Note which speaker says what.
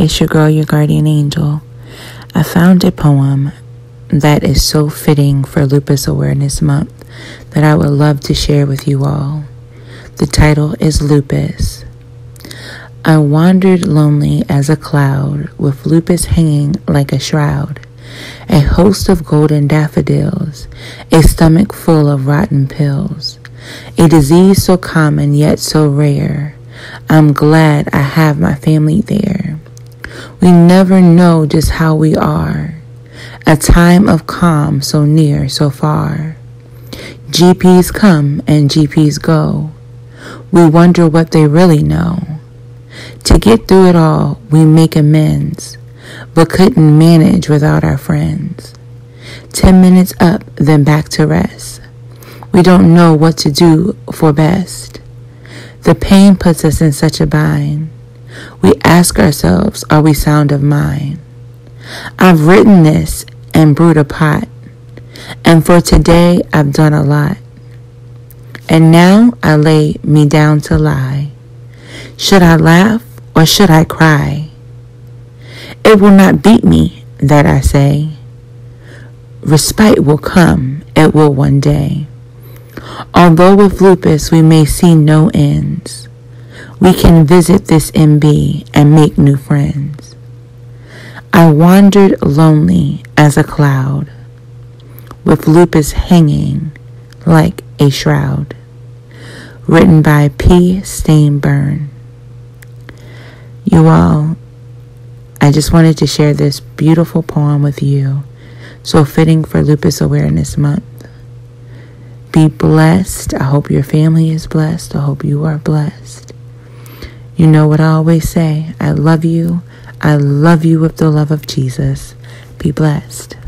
Speaker 1: it's your girl, your guardian angel. I found a poem that is so fitting for Lupus Awareness Month that I would love to share with you all. The title is Lupus. I wandered lonely as a cloud, with lupus hanging like a shroud, a host of golden daffodils, a stomach full of rotten pills, a disease so common yet so rare. I'm glad I have my family there. We never know just how we are, a time of calm so near, so far. GPs come and GPs go. We wonder what they really know. To get through it all, we make amends, but couldn't manage without our friends. Ten minutes up, then back to rest. We don't know what to do for best. The pain puts us in such a bind. We ask ourselves, are we sound of mind? I've written this and brewed a pot, and for today I've done a lot. And now I lay me down to lie. Should I laugh or should I cry? It will not beat me, that I say. Respite will come, it will one day. Although with lupus we may see no ends, we can visit this MB and make new friends. I wandered lonely as a cloud, with lupus hanging like a shroud. Written by P. Stainburn. You all, I just wanted to share this beautiful poem with you, so fitting for Lupus Awareness Month. Be blessed. I hope your family is blessed. I hope you are blessed. You know what I always say I love you. I love you with the love of Jesus. Be blessed.